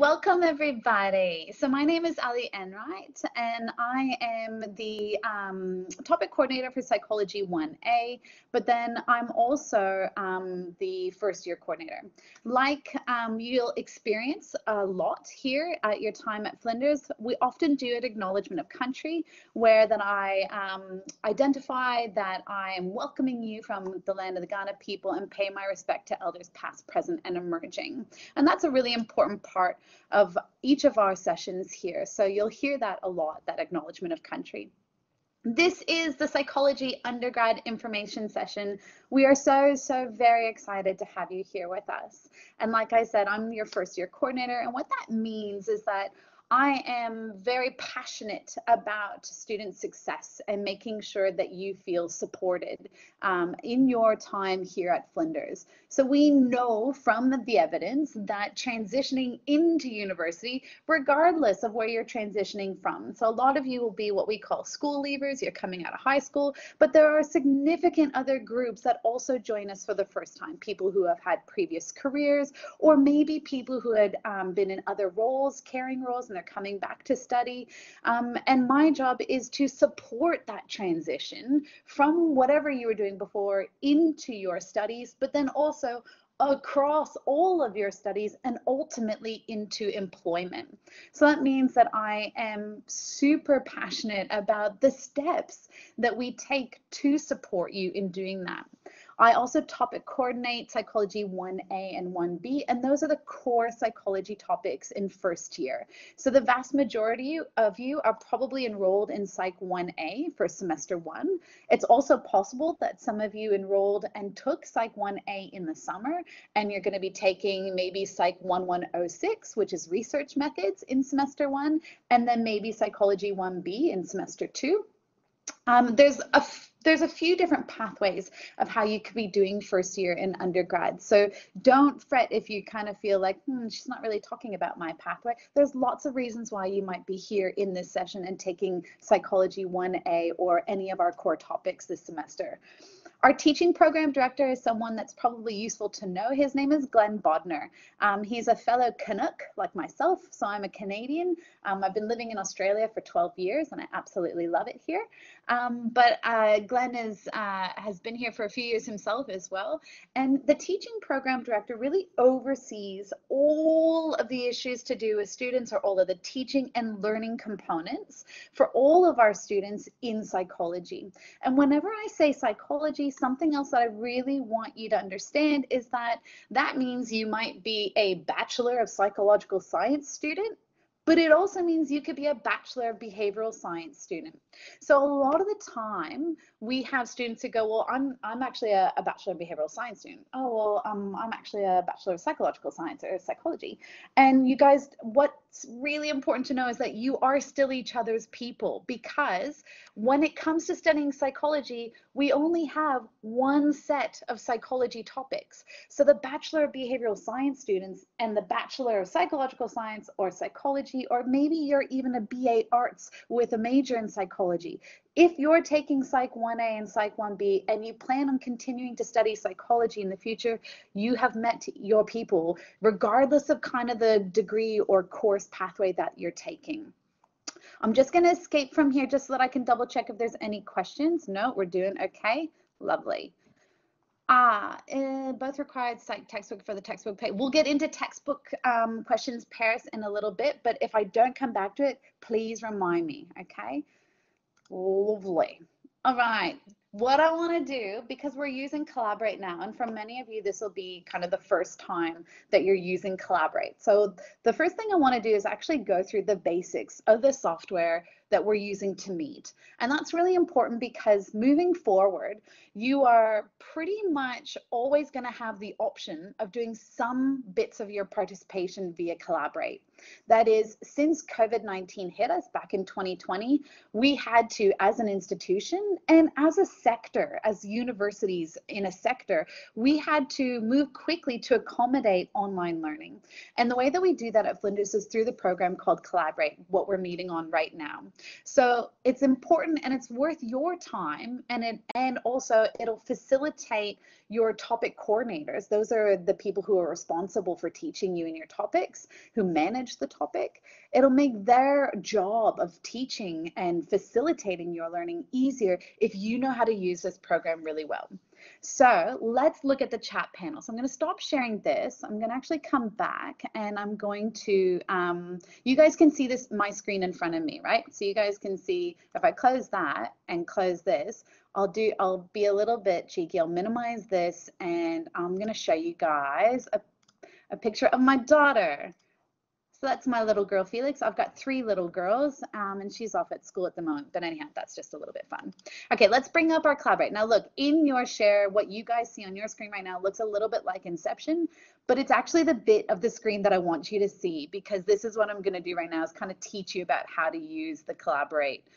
Welcome everybody. So my name is Ali Enright and I am the um, topic coordinator for Psychology 1A, but then I'm also um, the first year coordinator. Like um, you'll experience a lot here at your time at Flinders, we often do an acknowledgement of country where that I um, identify that I am welcoming you from the land of the Kaurna people and pay my respect to elders past, present and emerging. And that's a really important part of each of our sessions here. So you'll hear that a lot, that acknowledgement of country. This is the psychology undergrad information session. We are so, so very excited to have you here with us. And like I said, I'm your first year coordinator. And what that means is that I am very passionate about student success and making sure that you feel supported um, in your time here at Flinders. So we know from the evidence that transitioning into university, regardless of where you're transitioning from, so a lot of you will be what we call school leavers, you're coming out of high school, but there are significant other groups that also join us for the first time, people who have had previous careers, or maybe people who had um, been in other roles, caring roles, and they're coming back to study. Um, and my job is to support that transition from whatever you were doing before into your studies, but then also across all of your studies and ultimately into employment. So that means that I am super passionate about the steps that we take to support you in doing that. I also topic coordinate psychology 1A and 1B, and those are the core psychology topics in first year. So the vast majority of you are probably enrolled in Psych 1A for semester one. It's also possible that some of you enrolled and took Psych 1A in the summer, and you're going to be taking maybe Psych 1106, which is research methods in semester one, and then maybe Psychology 1B in semester two. Um, there's a there's a few different pathways of how you could be doing first year in undergrad. So don't fret if you kind of feel like, hmm, she's not really talking about my pathway. There's lots of reasons why you might be here in this session and taking Psychology 1A or any of our core topics this semester. Our teaching program director is someone that's probably useful to know. His name is Glenn Bodner. Um, he's a fellow Canuck like myself, so I'm a Canadian. Um, I've been living in Australia for 12 years and I absolutely love it here. Um, but uh, Glenn is, uh, has been here for a few years himself as well. And the teaching program director really oversees all of the issues to do with students or all of the teaching and learning components for all of our students in psychology. And whenever I say psychology, something else that I really want you to understand is that that means you might be a Bachelor of Psychological Science student but it also means you could be a Bachelor of Behavioral Science student. So a lot of the time we have students who go, well, I'm, I'm actually a, a Bachelor of Behavioral Science student. Oh, well, um, I'm actually a Bachelor of Psychological Science or Psychology. And you guys, what's really important to know is that you are still each other's people because when it comes to studying psychology, we only have one set of psychology topics. So the Bachelor of Behavioral Science students and the Bachelor of Psychological Science or Psychology, or maybe you're even a BA Arts with a major in psychology. If you're taking Psych 1A and Psych 1B and you plan on continuing to study psychology in the future, you have met your people, regardless of kind of the degree or course pathway that you're taking. I'm just going to escape from here just so that I can double check if there's any questions. No, we're doing okay. Lovely. Ah, uh, both required psych textbook for the textbook page. We'll get into textbook um, questions Paris, in a little bit, but if I don't come back to it, please remind me, okay? Lovely. All right, what I want to do, because we're using Collaborate now, and for many of you, this will be kind of the first time that you're using Collaborate. So the first thing I want to do is actually go through the basics of the software that we're using to meet. And that's really important because moving forward, you are pretty much always going to have the option of doing some bits of your participation via Collaborate. That is, since COVID 19 hit us back in 2020, we had to, as an institution and as a sector, as universities in a sector, we had to move quickly to accommodate online learning. And the way that we do that at Flinders is through the program called Collaborate, what we're meeting on right now. So it's important and it's worth your time and it and also it'll facilitate your topic coordinators. Those are the people who are responsible for teaching you in your topics, who manage the topic. It'll make their job of teaching and facilitating your learning easier if you know how to use this program really well. So let's look at the chat panel. So I'm going to stop sharing this. I'm going to actually come back and I'm going to, um, you guys can see this, my screen in front of me, right? So you guys can see if I close that and close this, I'll do, I'll be a little bit cheeky. I'll minimize this and I'm going to show you guys a, a picture of my daughter. So that's my little girl, Felix. I've got three little girls um, and she's off at school at the moment. But anyhow, that's just a little bit fun. Okay, let's bring up our collaborate. Now look, in your share, what you guys see on your screen right now looks a little bit like Inception, but it's actually the bit of the screen that I want you to see because this is what I'm gonna do right now is kind of teach you about how to use the collaborate.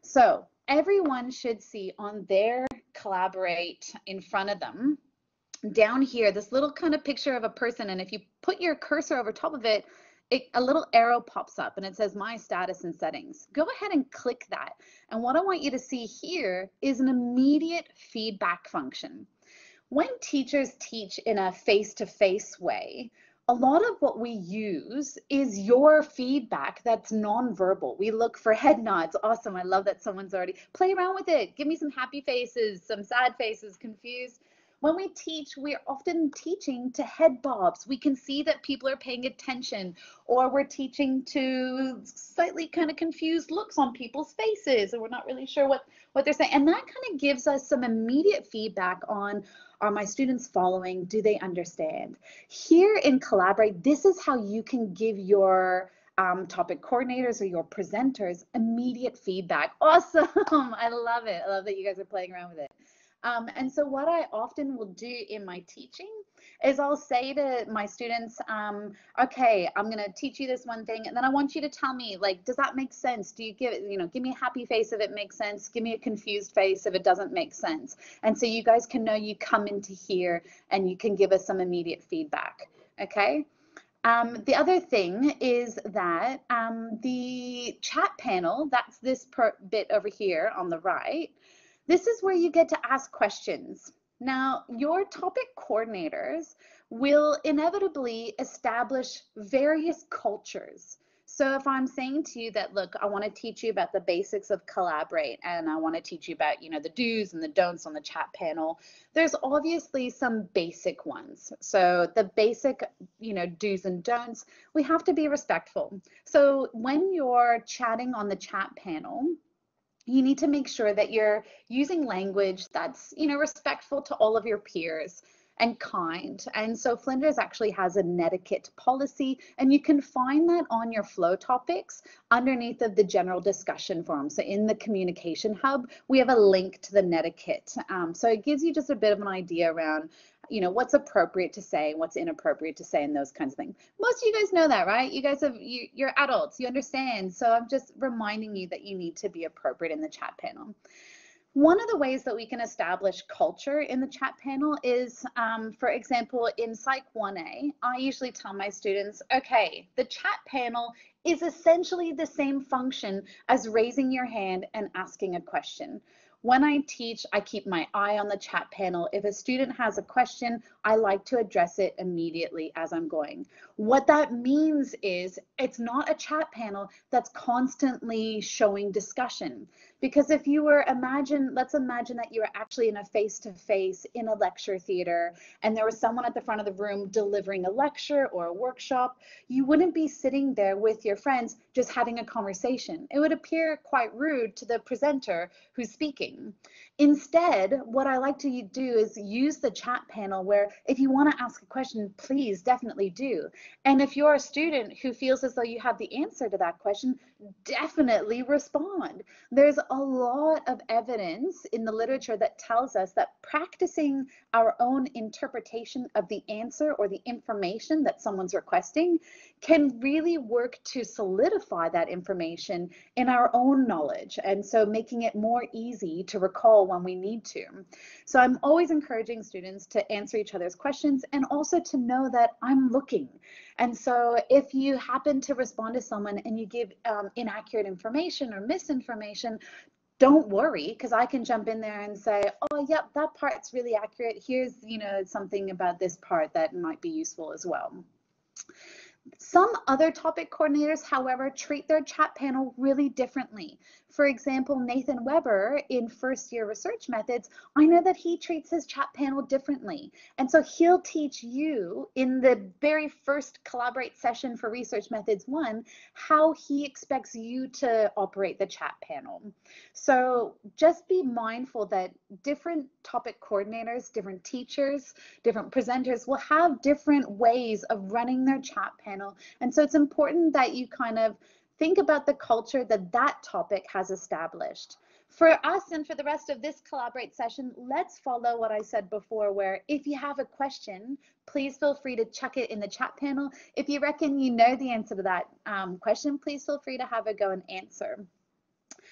So everyone should see on their collaborate in front of them, down here, this little kind of picture of a person. And if you put your cursor over top of it, it, a little arrow pops up and it says my status and settings. Go ahead and click that. And what I want you to see here is an immediate feedback function. When teachers teach in a face-to-face -face way, a lot of what we use is your feedback that's nonverbal. We look for head nods. Awesome. I love that someone's already play around with it. Give me some happy faces, some sad faces, confused. When we teach, we're often teaching to head bobs. We can see that people are paying attention, or we're teaching to slightly kind of confused looks on people's faces, and we're not really sure what, what they're saying. And that kind of gives us some immediate feedback on are my students following? Do they understand? Here in Collaborate, this is how you can give your um, topic coordinators or your presenters immediate feedback. Awesome. I love it. I love that you guys are playing around with it. Um, and so what I often will do in my teaching is I'll say to my students, um, okay, I'm going to teach you this one thing. And then I want you to tell me, like, does that make sense? Do you give it, you know, give me a happy face if it makes sense. Give me a confused face if it doesn't make sense. And so you guys can know you come into here and you can give us some immediate feedback. Okay. Um, the other thing is that um, the chat panel, that's this bit over here on the right, this is where you get to ask questions. Now, your topic coordinators will inevitably establish various cultures. So if I'm saying to you that, look, I want to teach you about the basics of collaborate and I want to teach you about, you know, the do's and the don'ts on the chat panel, there's obviously some basic ones. So the basic, you know, do's and don'ts, we have to be respectful. So when you're chatting on the chat panel, you need to make sure that you're using language that's you know respectful to all of your peers and kind. And so Flinders actually has a netiquette policy, and you can find that on your flow topics underneath of the general discussion forum. So in the communication hub, we have a link to the netiquette. Um, so it gives you just a bit of an idea around you know what's appropriate to say and what's inappropriate to say and those kinds of things. Most of you guys know that right? You guys have you, you're adults you understand. So i'm just reminding you that you need to be appropriate in the chat panel. One of the ways that we can establish culture in the chat panel is, um, for example, in Psych 1A, I usually tell my students, okay, the chat panel is essentially the same function as raising your hand and asking a question. When I teach, I keep my eye on the chat panel. If a student has a question, I like to address it immediately as I'm going. What that means is it's not a chat panel that's constantly showing discussion. Because if you were imagine, let's imagine that you were actually in a face-to-face in a lecture theater and there was someone at the front of the room delivering a lecture or a workshop, you wouldn't be sitting there with your friends just having a conversation. It would appear quite rude to the presenter who's speaking. Instead, what I like to do is use the chat panel where if you want to ask a question, please definitely do. And if you're a student who feels as though you have the answer to that question, definitely respond. There's a lot of evidence in the literature that tells us that practicing our own interpretation of the answer or the information that someone's requesting can really work to solidify that information in our own knowledge. And so making it more easy to recall when we need to. So I'm always encouraging students to answer each other's questions and also to know that I'm looking. And so if you happen to respond to someone and you give um, inaccurate information or misinformation, don't worry because I can jump in there and say, oh, yep, that part's really accurate. Here's, you know, something about this part that might be useful as well. Some other topic coordinators, however, treat their chat panel really differently. For example, Nathan Weber in first year research methods, I know that he treats his chat panel differently. And so he'll teach you in the very first collaborate session for research methods one, how he expects you to operate the chat panel. So just be mindful that different topic coordinators, different teachers, different presenters will have different ways of running their chat panel. And so it's important that you kind of think about the culture that that topic has established. For us and for the rest of this Collaborate session, let's follow what I said before, where if you have a question, please feel free to chuck it in the chat panel. If you reckon you know the answer to that um, question, please feel free to have a go and answer.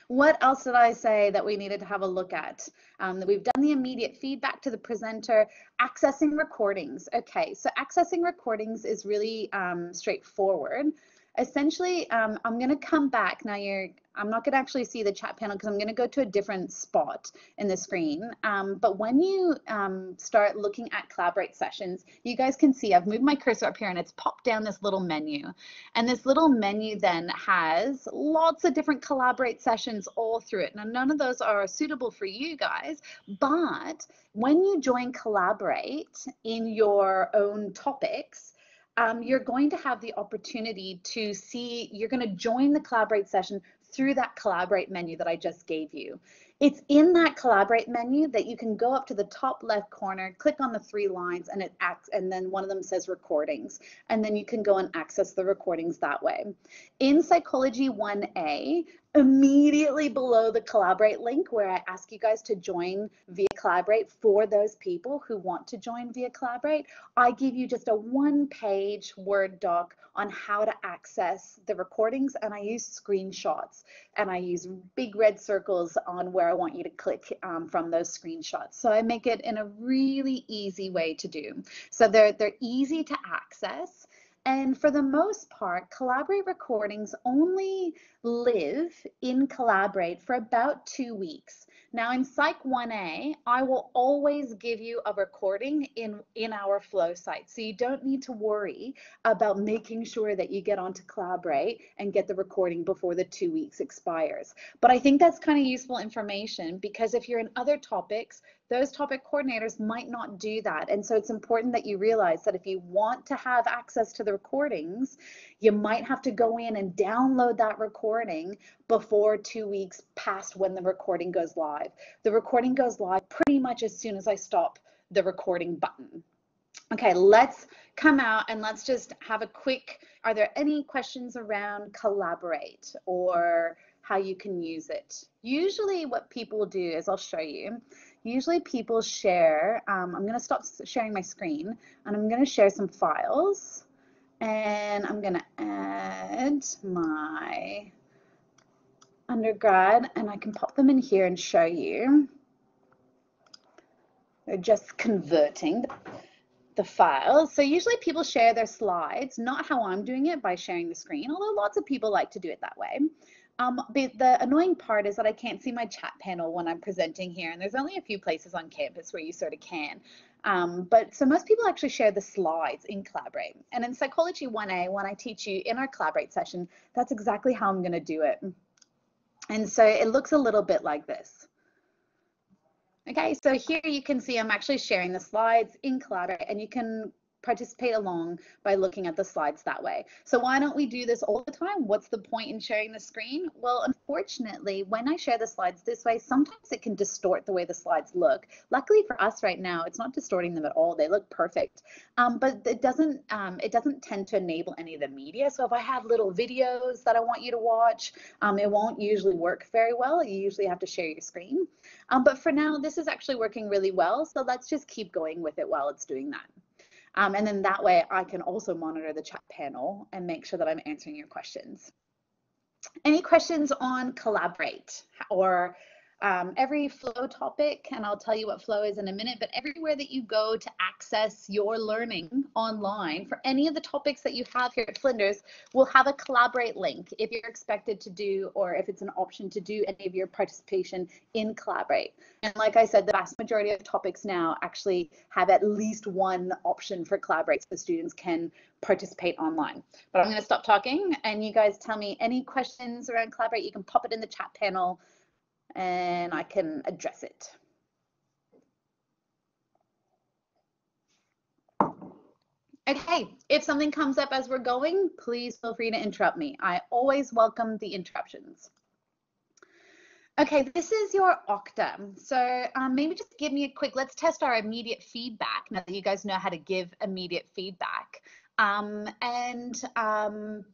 What else did I say that we needed to have a look at? Um, we've done the immediate feedback to the presenter, accessing recordings. Okay, so accessing recordings is really um, straightforward essentially um, I'm going to come back. Now you're I'm not going to actually see the chat panel because I'm going to go to a different spot in the screen. Um, but when you um, start looking at collaborate sessions you guys can see I've moved my cursor up here and it's popped down this little menu. And this little menu then has lots of different collaborate sessions all through it. Now none of those are suitable for you guys but when you join collaborate in your own topics um, you're going to have the opportunity to see, you're going to join the Collaborate session through that Collaborate menu that I just gave you. It's in that Collaborate menu that you can go up to the top left corner, click on the three lines, and it acts, and then one of them says recordings, and then you can go and access the recordings that way. In Psychology 1A, immediately below the Collaborate link where I ask you guys to join via Collaborate for those people who want to join via Collaborate, I give you just a one page Word doc on how to access the recordings and I use screenshots and I use big red circles on where I want you to click um, from those screenshots. So I make it in a really easy way to do. So they're, they're easy to access. And for the most part, Collaborate recordings only live in Collaborate for about two weeks. Now in Psych 1A, I will always give you a recording in, in our flow site. So you don't need to worry about making sure that you get onto Collaborate and get the recording before the two weeks expires. But I think that's kind of useful information because if you're in other topics, those topic coordinators might not do that. And so it's important that you realize that if you want to have access to the recordings, you might have to go in and download that recording before two weeks past when the recording goes live. The recording goes live pretty much as soon as I stop the recording button. Okay, let's come out and let's just have a quick, are there any questions around collaborate or how you can use it? Usually what people do is I'll show you. Usually people share, um, I'm going to stop sharing my screen and I'm going to share some files and I'm going to add my undergrad and I can pop them in here and show you. They're just converting the files. So usually people share their slides, not how I'm doing it by sharing the screen, although lots of people like to do it that way. Um, but the annoying part is that I can't see my chat panel when I'm presenting here, and there's only a few places on campus where you sort of can. Um, but so most people actually share the slides in Collaborate. And in Psychology 1A, when I teach you in our Collaborate session, that's exactly how I'm going to do it. And so it looks a little bit like this. Okay, so here you can see I'm actually sharing the slides in Collaborate and you can participate along by looking at the slides that way. So why don't we do this all the time? What's the point in sharing the screen? Well, unfortunately, when I share the slides this way, sometimes it can distort the way the slides look. Luckily for us right now, it's not distorting them at all. They look perfect, um, but it doesn't, um, it doesn't tend to enable any of the media. So if I have little videos that I want you to watch, um, it won't usually work very well. You usually have to share your screen. Um, but for now, this is actually working really well. So let's just keep going with it while it's doing that. Um, and then that way I can also monitor the chat panel and make sure that I'm answering your questions. Any questions on Collaborate or um, every flow topic, and I'll tell you what flow is in a minute, but everywhere that you go to access your learning online for any of the topics that you have here at Flinders, we'll have a collaborate link if you're expected to do or if it's an option to do any of your participation in collaborate. And like I said, the vast majority of topics now actually have at least one option for collaborate so students can participate online. But I'm going to stop talking and you guys tell me any questions around collaborate. You can pop it in the chat panel and I can address it. Okay, if something comes up as we're going, please feel free to interrupt me. I always welcome the interruptions. Okay, this is your Okta. So um, maybe just give me a quick, let's test our immediate feedback now that you guys know how to give immediate feedback. Um, and um,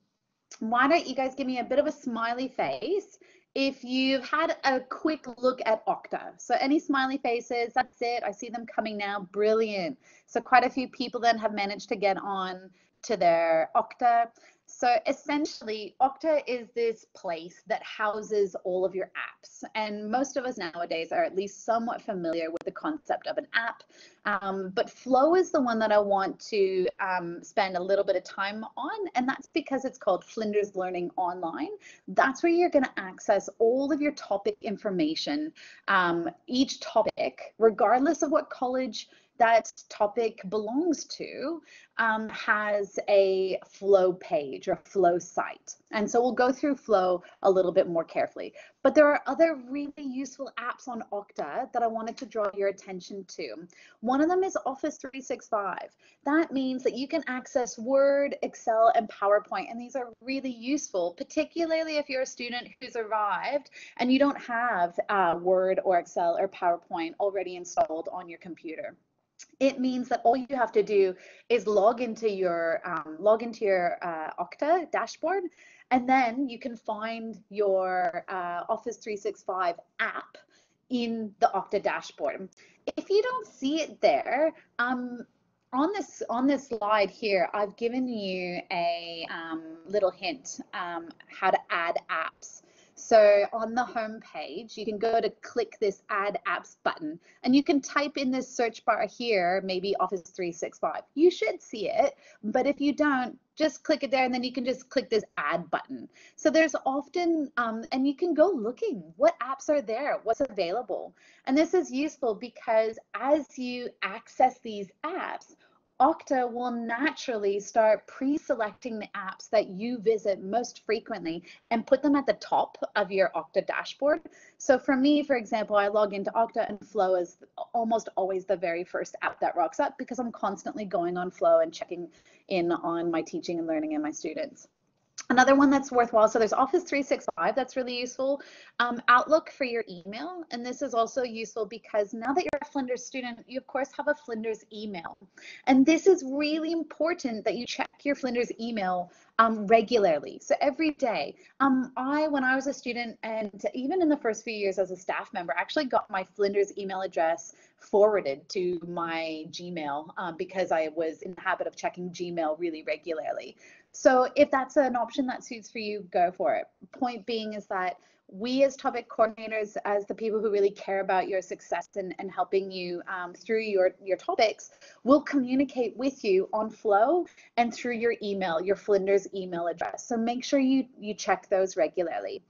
why don't you guys give me a bit of a smiley face if you've had a quick look at Okta. So any smiley faces, that's it. I see them coming now. Brilliant. So quite a few people then have managed to get on to their Okta. So essentially, Okta is this place that houses all of your apps. And most of us nowadays are at least somewhat familiar with the concept of an app. Um, but Flow is the one that I want to um, spend a little bit of time on. And that's because it's called Flinders Learning Online. That's where you're going to access all of your topic information. Um, each topic, regardless of what college that topic belongs to um, has a flow page or flow site. And so we'll go through flow a little bit more carefully. But there are other really useful apps on Okta that I wanted to draw your attention to. One of them is Office 365. That means that you can access Word, Excel, and PowerPoint. And these are really useful, particularly if you're a student who's arrived and you don't have uh, Word or Excel or PowerPoint already installed on your computer it means that all you have to do is log into your um, log into your uh, Okta dashboard, and then you can find your uh, Office 365 app in the Okta dashboard. If you don't see it there, um, on this on this slide here, I've given you a um, little hint um, how to add apps. So on the home page, you can go to click this add apps button and you can type in this search bar here, maybe Office 365. You should see it, but if you don't, just click it there and then you can just click this add button. So there's often, um, and you can go looking, what apps are there, what's available. And this is useful because as you access these apps, Okta will naturally start pre-selecting the apps that you visit most frequently and put them at the top of your Okta dashboard. So for me, for example, I log into Okta and Flow is almost always the very first app that rocks up because I'm constantly going on Flow and checking in on my teaching and learning and my students. Another one that's worthwhile, so there's Office 365, that's really useful. Um, Outlook for your email, and this is also useful because now that you're a Flinders student, you of course have a Flinders email. And this is really important that you check your Flinders email um, regularly. So every day, um, I, when I was a student and even in the first few years as a staff member, actually got my Flinders email address forwarded to my Gmail um, because I was in the habit of checking Gmail really regularly. So if that's an option that suits for you, go for it. Point being is that we as topic coordinators, as the people who really care about your success and, and helping you um, through your, your topics, will communicate with you on Flow and through your email, your Flinders email address. So make sure you, you check those regularly.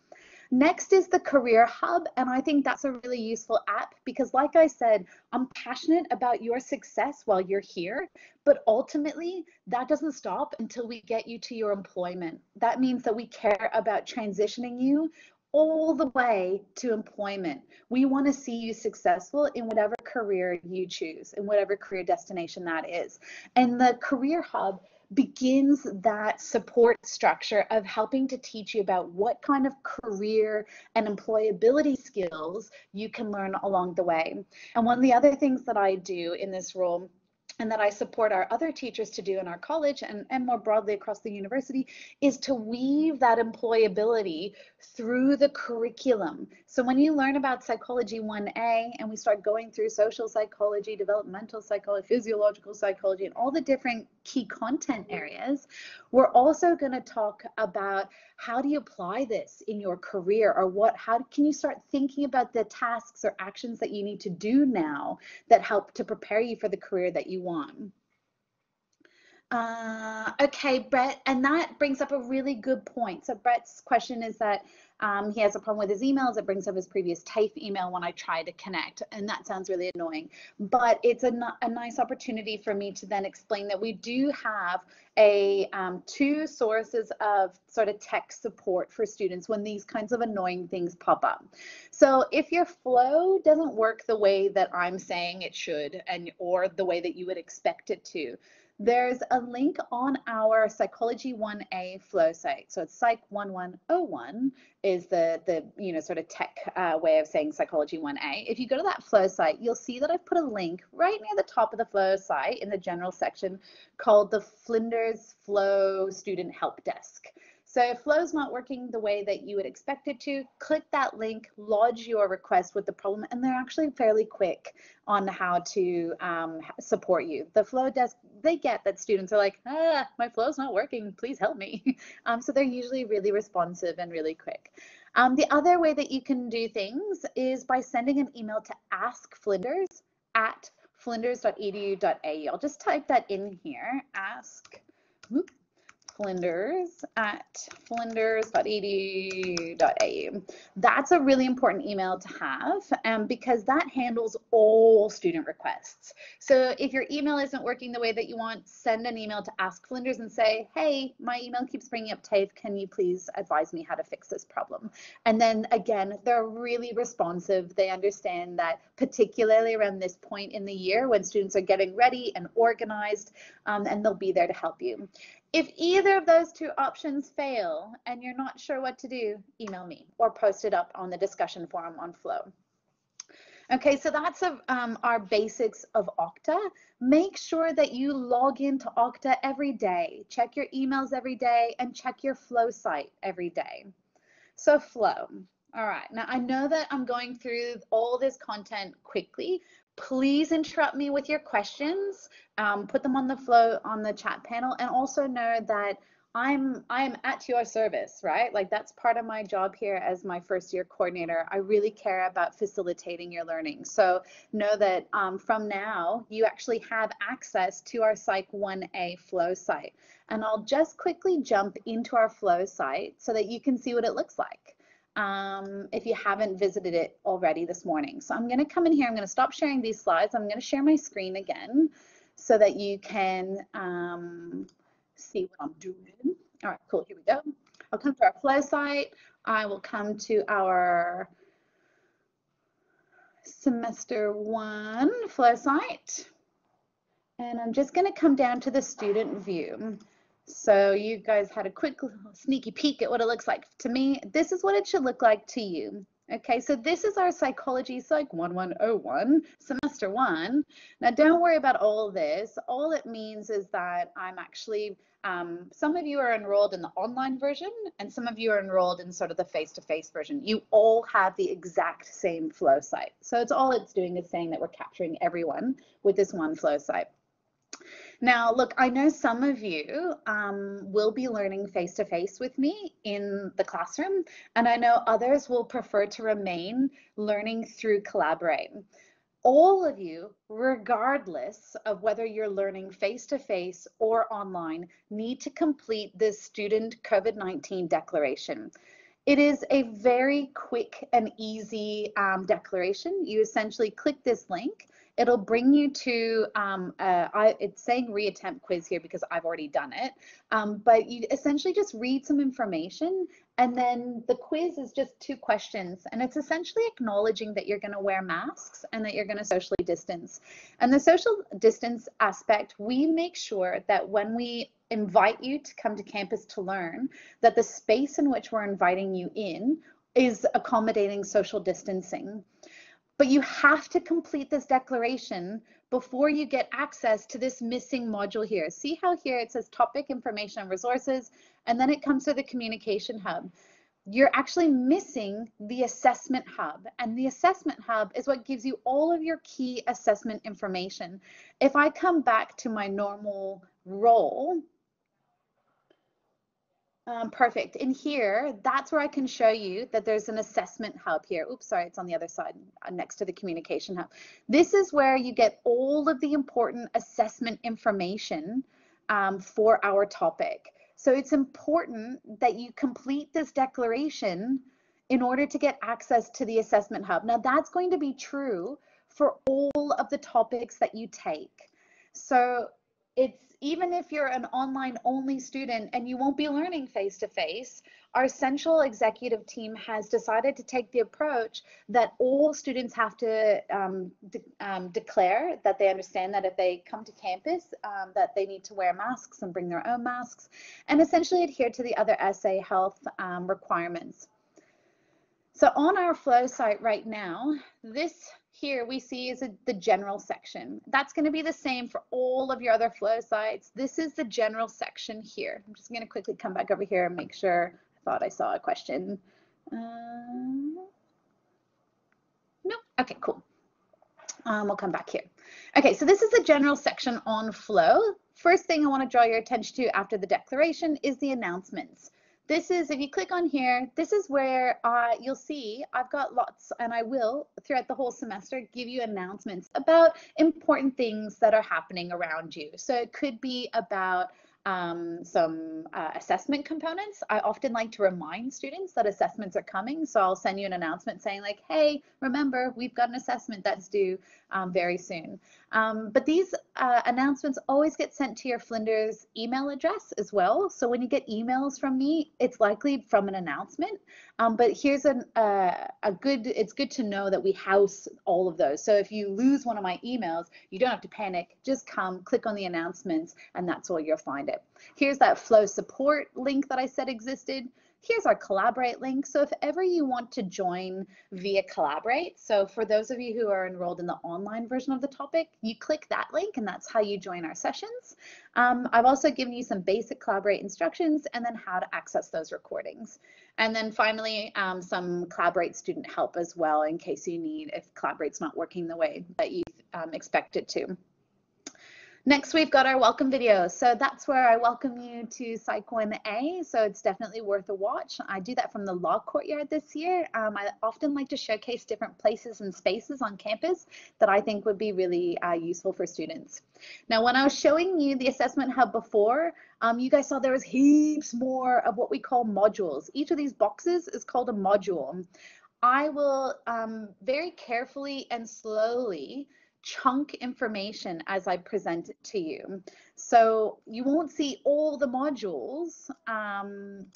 Next is the Career Hub, and I think that's a really useful app because, like I said, I'm passionate about your success while you're here, but ultimately, that doesn't stop until we get you to your employment. That means that we care about transitioning you all the way to employment. We want to see you successful in whatever career you choose, in whatever career destination that is. And the Career Hub begins that support structure of helping to teach you about what kind of career and employability skills you can learn along the way. And one of the other things that I do in this role and that I support our other teachers to do in our college and, and more broadly across the university is to weave that employability through the curriculum. So when you learn about psychology 1A and we start going through social psychology, developmental psychology, physiological psychology, and all the different key content areas, we're also going to talk about how do you apply this in your career or what how can you start thinking about the tasks or actions that you need to do now that help to prepare you for the career that you want. Uh, okay, Brett, and that brings up a really good point. So Brett's question is that um, he has a problem with his emails. It brings up his previous TAFE email when I try to connect, and that sounds really annoying. But it's a, a nice opportunity for me to then explain that we do have a um, two sources of sort of tech support for students when these kinds of annoying things pop up. So if your flow doesn't work the way that I'm saying it should, and or the way that you would expect it to, there's a link on our Psychology 1A flow site. So it's Psych 1101 is the, the you know, sort of tech uh, way of saying Psychology 1A. If you go to that flow site, you'll see that I've put a link right near the top of the flow site in the general section called the Flinders Flow Student Help Desk. So if Flow's not working the way that you would expect it to, click that link, lodge your request with the problem, and they're actually fairly quick on how to um, support you. The Flow desk, they get that students are like, ah, my Flow's not working, please help me. Um, so they're usually really responsive and really quick. Um, the other way that you can do things is by sending an email to askflinders at flinders.edu.au. I'll just type that in here, ask, flinders at flinders.edu.au. That's a really important email to have um, because that handles all student requests. So if your email isn't working the way that you want, send an email to Ask Flinders and say, hey, my email keeps bringing up TAFE. Can you please advise me how to fix this problem? And then again, they're really responsive. They understand that particularly around this point in the year when students are getting ready and organized, um, and they'll be there to help you. If either of those two options fail and you're not sure what to do, email me or post it up on the discussion forum on Flow. Okay, so that's a, um, our basics of Okta. Make sure that you log into Okta every day. Check your emails every day and check your Flow site every day. So Flow. All right, now I know that I'm going through all this content quickly, please interrupt me with your questions. Um, put them on the flow on the chat panel, and also know that I'm I'm at your service, right? Like that's part of my job here as my first year coordinator. I really care about facilitating your learning. So know that um, from now you actually have access to our Psych 1A flow site. And I'll just quickly jump into our flow site so that you can see what it looks like um, if you haven't visited it already this morning. So I'm going to come in here. I'm going to stop sharing these slides. I'm going to share my screen again so that you can um, see what I'm doing. All right, cool. Here we go. I'll come to our flow site. I will come to our semester one flow site. And I'm just going to come down to the student view. So you guys had a quick sneaky peek at what it looks like to me. This is what it should look like to you. Okay, so this is our Psychology Psych 1101, semester one. Now don't worry about all this. All it means is that I'm actually, um, some of you are enrolled in the online version and some of you are enrolled in sort of the face-to-face -face version. You all have the exact same flow site. So it's all it's doing is saying that we're capturing everyone with this one flow site. Now, look, I know some of you um, will be learning face to face with me in the classroom, and I know others will prefer to remain learning through Collaborate. All of you, regardless of whether you're learning face to face or online, need to complete this student COVID 19 declaration. It is a very quick and easy um, declaration. You essentially click this link it'll bring you to, um, uh, I, it's saying reattempt quiz here because I've already done it, um, but you essentially just read some information and then the quiz is just two questions and it's essentially acknowledging that you're going to wear masks and that you're going to socially distance. And the social distance aspect, we make sure that when we invite you to come to campus to learn, that the space in which we're inviting you in is accommodating social distancing. But you have to complete this declaration before you get access to this missing module here. See how here it says topic, information, and resources, and then it comes to the communication hub. You're actually missing the assessment hub, and the assessment hub is what gives you all of your key assessment information. If I come back to my normal role, um, perfect. In here, that's where I can show you that there's an assessment hub here. Oops, sorry, it's on the other side uh, next to the communication hub. This is where you get all of the important assessment information um, for our topic. So it's important that you complete this declaration in order to get access to the assessment hub. Now that's going to be true for all of the topics that you take. So it's even if you're an online only student and you won't be learning face to face, our central executive team has decided to take the approach that all students have to um, de um, declare that they understand that if they come to campus, um, that they need to wear masks and bring their own masks and essentially adhere to the other SA health um, requirements. So on our flow site right now, this here we see is a, the general section. That's going to be the same for all of your other flow sites. This is the general section here. I'm just going to quickly come back over here and make sure I thought I saw a question. Um, no, okay, cool. Um, we'll come back here. Okay, so this is the general section on flow. First thing I want to draw your attention to after the declaration is the announcements. This is, if you click on here, this is where uh, you'll see I've got lots, and I will throughout the whole semester give you announcements about important things that are happening around you. So it could be about um, some uh, assessment components. I often like to remind students that assessments are coming. So I'll send you an announcement saying like, hey, remember, we've got an assessment that's due um, very soon. Um, but these uh, announcements always get sent to your Flinders email address as well. So when you get emails from me, it's likely from an announcement. Um, but here's an, uh, a good, it's good to know that we house all of those. So if you lose one of my emails, you don't have to panic. Just come, click on the announcements, and that's all you'll find it. Here's that flow support link that I said existed here's our collaborate link. So if ever you want to join via collaborate, so for those of you who are enrolled in the online version of the topic, you click that link and that's how you join our sessions. Um, I've also given you some basic collaborate instructions and then how to access those recordings. And then finally, um, some collaborate student help as well in case you need if collaborate's not working the way that you um, expect it to. Next, we've got our welcome video. So that's where I welcome you to Psych 1A. So it's definitely worth a watch. I do that from the Law Courtyard this year. Um, I often like to showcase different places and spaces on campus that I think would be really uh, useful for students. Now, when I was showing you the assessment hub before, um, you guys saw there was heaps more of what we call modules. Each of these boxes is called a module. I will um, very carefully and slowly chunk information as I present it to you. So you won't see all the modules um,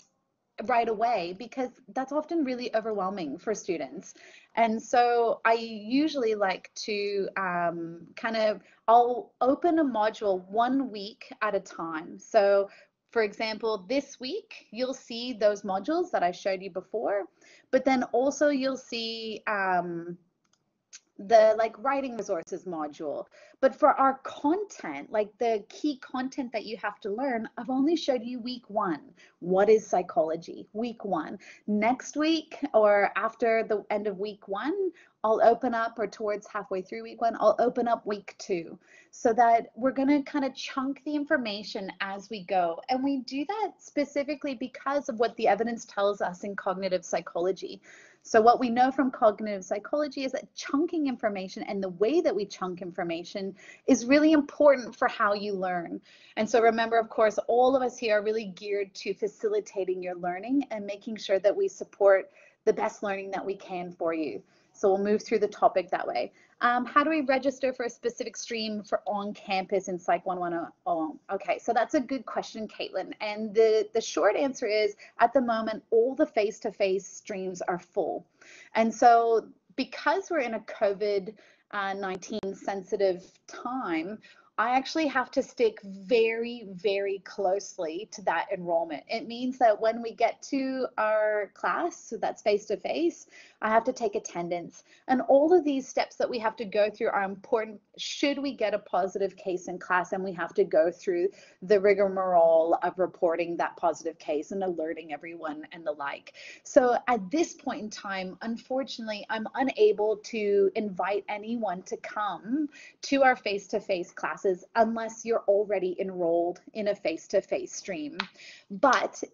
right away because that's often really overwhelming for students. And so I usually like to um, kind of, I'll open a module one week at a time. So for example, this week, you'll see those modules that I showed you before, but then also you'll see um, the like writing resources module. But for our content, like the key content that you have to learn, I've only showed you week one. What is psychology? Week one. Next week or after the end of week one, I'll open up or towards halfway through week one, I'll open up week two so that we're going to kind of chunk the information as we go. And we do that specifically because of what the evidence tells us in cognitive psychology. So what we know from cognitive psychology is that chunking information and the way that we chunk information is really important for how you learn. And so remember, of course, all of us here are really geared to facilitating your learning and making sure that we support the best learning that we can for you. So we'll move through the topic that way. Um, how do we register for a specific stream for on campus in Psych 110? Oh, okay, so that's a good question, Caitlin. And the, the short answer is at the moment, all the face-to-face -face streams are full. And so because we're in a COVID uh, 19 sensitive time, I actually have to stick very, very closely to that enrollment. It means that when we get to our class, so that's face to face, I have to take attendance. And all of these steps that we have to go through are important should we get a positive case in class and we have to go through the rigmarole of reporting that positive case and alerting everyone and the like. So at this point in time, unfortunately, I'm unable to invite anyone to come to our face to face classes unless you're already enrolled in a face to face stream. But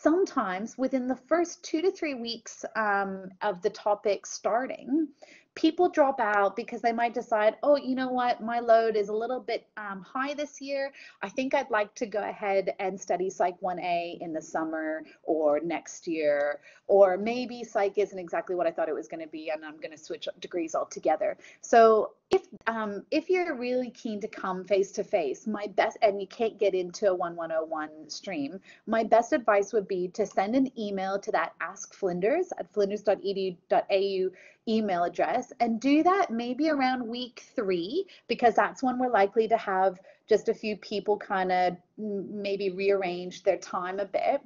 sometimes within the first two to three weeks um, of the topic starting, people drop out because they might decide, oh, you know what, my load is a little bit um, high this year. I think I'd like to go ahead and study Psych 1A in the summer or next year, or maybe Psych isn't exactly what I thought it was going to be, and I'm going to switch degrees altogether. So if um, if you're really keen to come face to face, my best, and you can't get into a 1101 stream, my best advice would be to send an email to that Ask Flinders at flinders.edu.au email address and do that maybe around week three, because that's when we're likely to have just a few people kind of maybe rearrange their time a bit.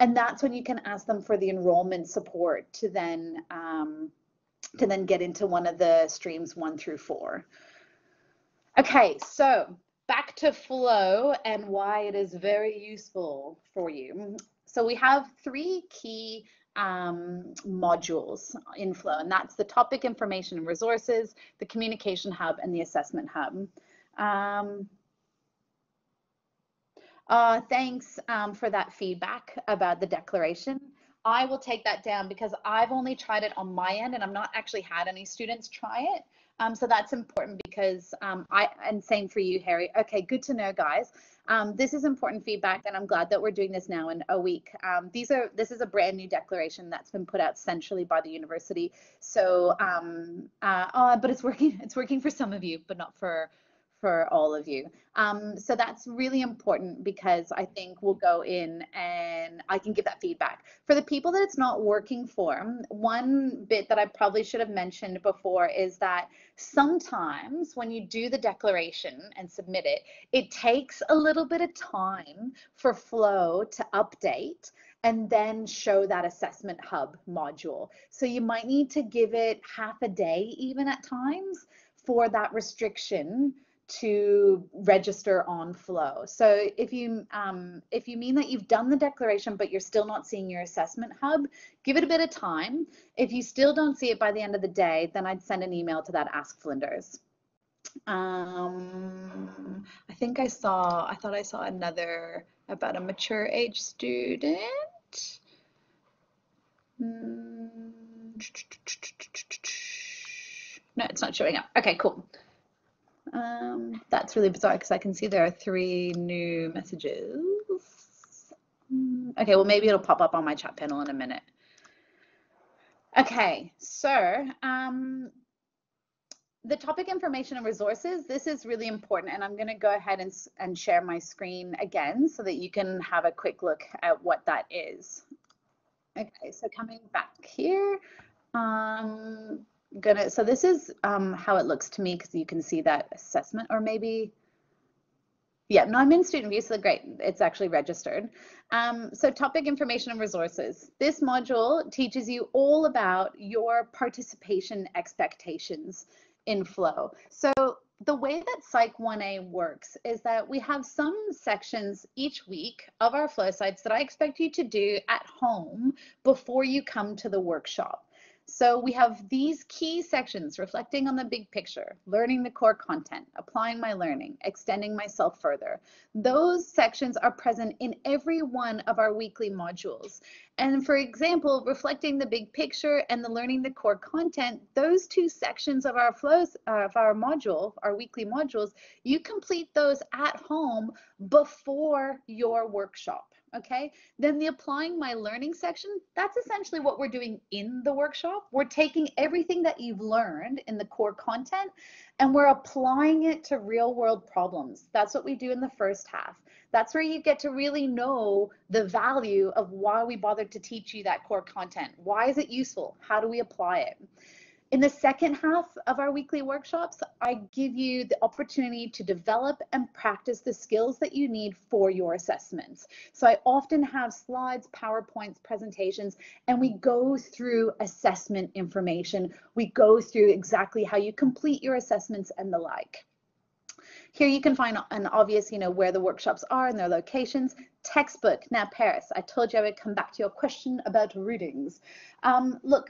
And that's when you can ask them for the enrollment support to then um, to then get into one of the streams one through four. Okay, so back to flow and why it is very useful for you. So we have three key um, modules in Flow, and that's the topic information and resources, the communication hub, and the assessment hub. Um, uh, thanks um, for that feedback about the declaration. I will take that down because I've only tried it on my end and I've not actually had any students try it. Um, so that's important because um, I, and same for you, Harry. Okay, good to know, guys. Um, this is important feedback, and I'm glad that we're doing this now in a week. Um, these are this is a brand new declaration that's been put out centrally by the university. So, um, uh, uh, but it's working. It's working for some of you, but not for for all of you. Um, so that's really important because I think we'll go in and I can give that feedback. For the people that it's not working for, one bit that I probably should have mentioned before is that sometimes when you do the declaration and submit it, it takes a little bit of time for Flow to update and then show that assessment hub module. So you might need to give it half a day even at times for that restriction to register on flow. So if you um, if you mean that you've done the declaration but you're still not seeing your assessment hub, give it a bit of time. If you still don't see it by the end of the day, then I'd send an email to that Ask Flinders. Um, I think I saw, I thought I saw another about a mature age student. Mm. No, it's not showing up. Okay, cool. Um, that's really bizarre because I can see there are three new messages. Hmm, okay, well, maybe it'll pop up on my chat panel in a minute. Okay, so um, the topic information and resources, this is really important and I'm gonna go ahead and, and share my screen again so that you can have a quick look at what that is. Okay, so coming back here, um, gonna, so this is um, how it looks to me because you can see that assessment or maybe, yeah, no, I'm in student view, so great, it's actually registered. Um, so topic information and resources. This module teaches you all about your participation expectations in flow. So the way that Psych 1A works is that we have some sections each week of our flow sites that I expect you to do at home before you come to the workshop. So we have these key sections reflecting on the big picture, learning the core content, applying my learning, extending myself further. Those sections are present in every one of our weekly modules. And for example, reflecting the big picture and the learning the core content, those two sections of our flows uh, of our module, our weekly modules, you complete those at home before your workshop okay? Then the applying my learning section, that's essentially what we're doing in the workshop. We're taking everything that you've learned in the core content and we're applying it to real world problems. That's what we do in the first half. That's where you get to really know the value of why we bothered to teach you that core content. Why is it useful? How do we apply it? In the second half of our weekly workshops, I give you the opportunity to develop and practice the skills that you need for your assessments. So I often have slides, PowerPoints, presentations, and we go through assessment information. We go through exactly how you complete your assessments and the like. Here you can find an obvious, you know, where the workshops are and their locations. Textbook. Now, Paris, I told you I would come back to your question about readings. Um, look,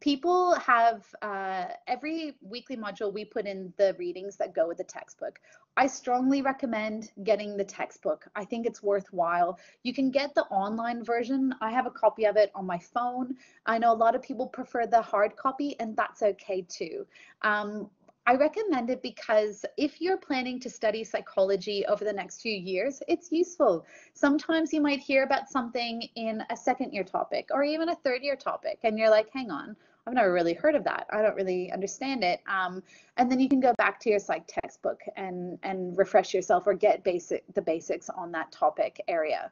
people have uh, every weekly module we put in the readings that go with the textbook. I strongly recommend getting the textbook. I think it's worthwhile. You can get the online version. I have a copy of it on my phone. I know a lot of people prefer the hard copy, and that's okay too. Um, I recommend it because if you're planning to study psychology over the next few years, it's useful. Sometimes you might hear about something in a second year topic or even a third year topic, and you're like, hang on, I've never really heard of that. I don't really understand it. Um, and then you can go back to your psych textbook and, and refresh yourself or get basic the basics on that topic area.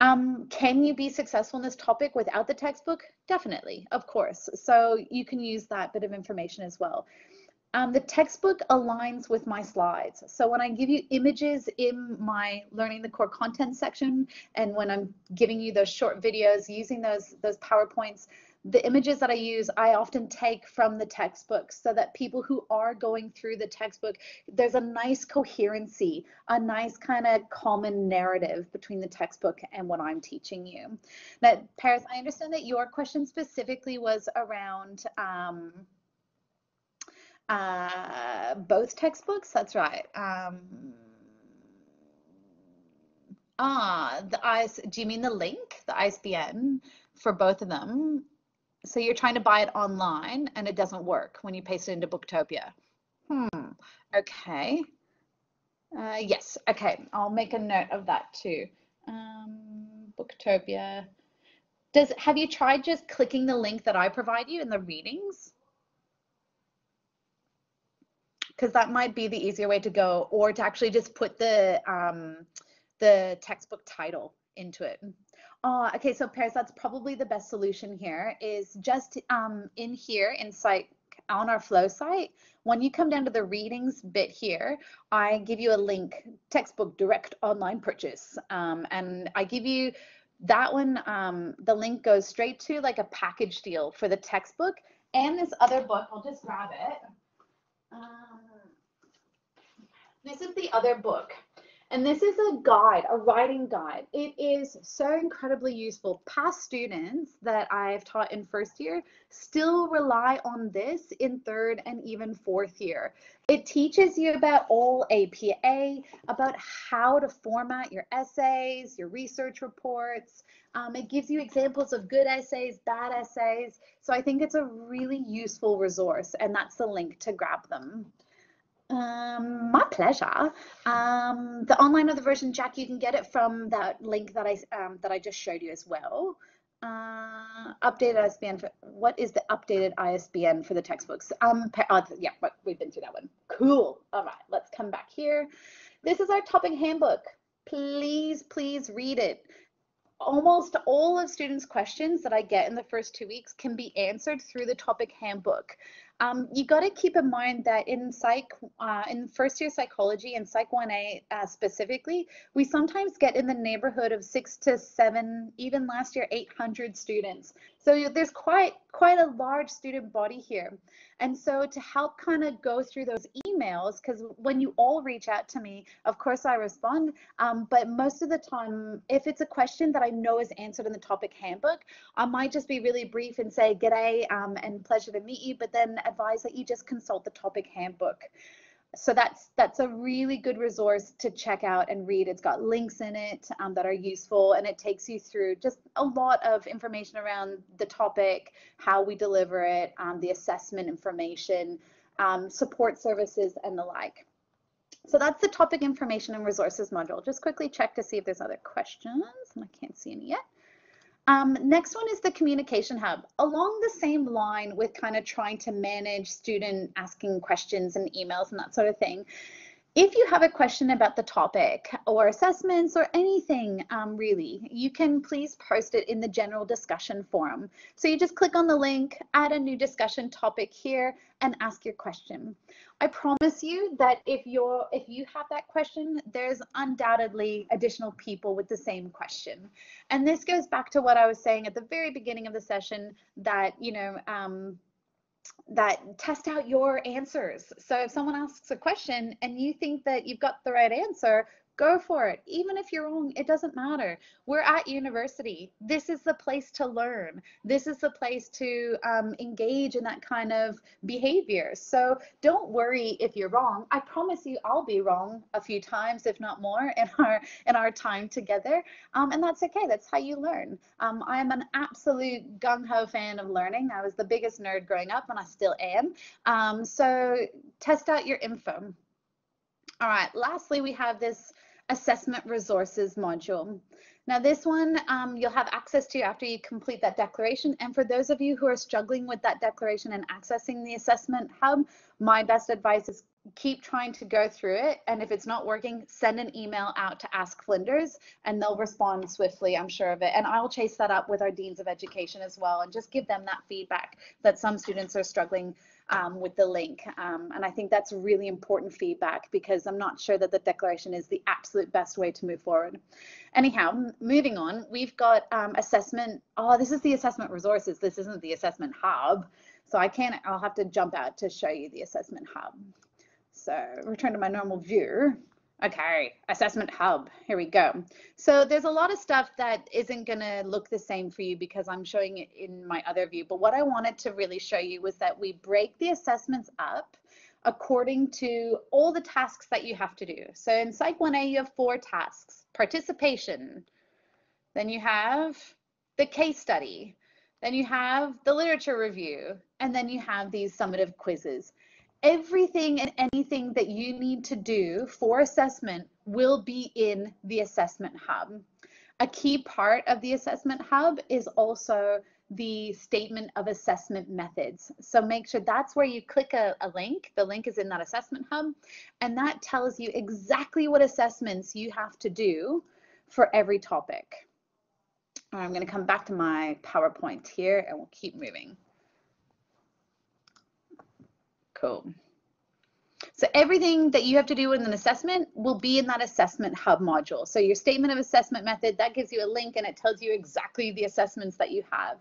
Um, can you be successful in this topic without the textbook? Definitely, of course. So you can use that bit of information as well. Um, the textbook aligns with my slides. So when I give you images in my learning the core content section, and when I'm giving you those short videos using those, those PowerPoints, the images that I use, I often take from the textbook so that people who are going through the textbook, there's a nice coherency, a nice kind of common narrative between the textbook and what I'm teaching you. Now, Paris, I understand that your question specifically was around um, uh, both textbooks, that's right. Um, ah, the IS, do you mean the link, the ISBN for both of them? So you're trying to buy it online and it doesn't work when you paste it into Booktopia. Hmm, okay. Uh, yes, okay, I'll make a note of that too. Um, Booktopia. Does have you tried just clicking the link that I provide you in the readings? Because that might be the easier way to go, or to actually just put the um, the textbook title into it. Uh, okay, so Paris, that's probably the best solution here is just um, in here in site on our flow site, when you come down to the readings bit here, I give you a link, textbook direct online purchase. Um, and I give you that one, um, the link goes straight to like a package deal for the textbook and this other book. I'll just grab it. Um, this is the other book. And this is a guide, a writing guide. It is so incredibly useful. Past students that I've taught in first year still rely on this in third and even fourth year. It teaches you about all APA, about how to format your essays, your research reports. Um, it gives you examples of good essays, bad essays. So I think it's a really useful resource, and that's the link to grab them. Um, my pleasure. Um, the online other version, Jack, you can get it from that link that I um, that I just showed you as well. Uh, updated ISBN for what is the updated ISBN for the textbooks? Um, uh, yeah, we've been through that one. Cool. All right, let's come back here. This is our topic handbook. Please, please read it almost all of students' questions that I get in the first two weeks can be answered through the topic handbook. Um, you got to keep in mind that in psych, uh, in first year psychology and psych 1A uh, specifically, we sometimes get in the neighborhood of six to seven, even last year, 800 students. So there's quite quite a large student body here. And so to help kind of go through those emails, because when you all reach out to me, of course I respond. Um, but most of the time, if it's a question that I know is answered in the topic handbook, I might just be really brief and say, G'day um, and pleasure to meet you, but then advise that you just consult the topic handbook so that's that's a really good resource to check out and read. It's got links in it um, that are useful, and it takes you through just a lot of information around the topic, how we deliver it, um, the assessment information, um, support services, and the like. So that's the topic information and resources module. Just quickly check to see if there's other questions, and I can't see any yet. Um, next one is the communication hub. Along the same line with kind of trying to manage student asking questions and emails and that sort of thing, If you have a question about the topic or assessments or anything um, really, you can please post it in the general discussion forum. So you just click on the link, add a new discussion topic here and ask your question. I promise you that if you're if you have that question, there's undoubtedly additional people with the same question. And this goes back to what I was saying at the very beginning of the session that, you know, um, that test out your answers. So if someone asks a question and you think that you've got the right answer, go for it. Even if you're wrong, it doesn't matter. We're at university. This is the place to learn. This is the place to um, engage in that kind of behavior. So don't worry if you're wrong. I promise you, I'll be wrong a few times, if not more, in our in our time together. Um, and that's okay. That's how you learn. Um, I am an absolute gung ho fan of learning. I was the biggest nerd growing up, and I still am. Um, so test out your info. All right, lastly, we have this assessment resources module. Now this one um, you'll have access to after you complete that declaration. And for those of you who are struggling with that declaration and accessing the assessment hub, my best advice is keep trying to go through it. And if it's not working, send an email out to Ask Flinders and they'll respond swiftly, I'm sure of it. And I'll chase that up with our Deans of Education as well and just give them that feedback that some students are struggling um, with the link. Um, and I think that's really important feedback because I'm not sure that the declaration is the absolute best way to move forward. Anyhow, moving on, we've got um, assessment. Oh, this is the assessment resources. This isn't the assessment hub. So I can't, I'll have to jump out to show you the assessment hub. So return to my normal view. Okay, assessment hub, here we go. So there's a lot of stuff that isn't gonna look the same for you because I'm showing it in my other view. But what I wanted to really show you was that we break the assessments up according to all the tasks that you have to do. So in Psych 1A, you have four tasks, participation, then you have the case study, then you have the literature review, and then you have these summative quizzes everything and anything that you need to do for assessment will be in the assessment hub. A key part of the assessment hub is also the statement of assessment methods. So make sure that's where you click a, a, link. The link is in that assessment hub, and that tells you exactly what assessments you have to do for every topic. I'm going to come back to my PowerPoint here and we'll keep moving. Cool. So everything that you have to do in an assessment will be in that assessment hub module. So your statement of assessment method, that gives you a link and it tells you exactly the assessments that you have.